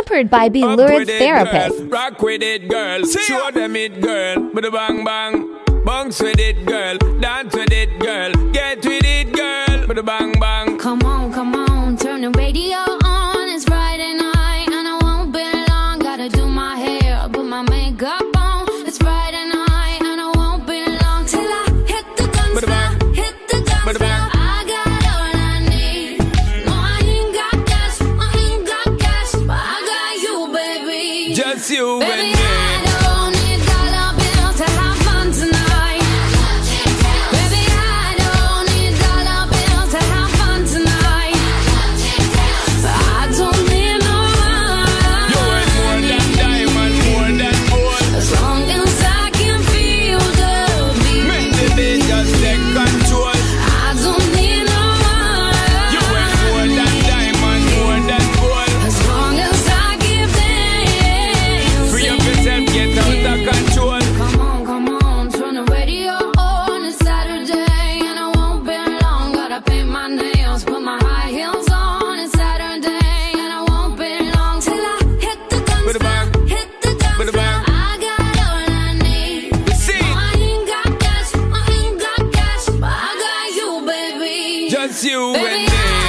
pampered by Be Lured therapist. Rock with it, girl. Show them it, girl. But bang bang. With it, girl. Dance with it, girl. Get with it, girl. But bang bang. Come on, come on. Turn the radio on. It's Friday night, and I won't be long. Gotta do my you Baby, and me. It's you Baby, and me.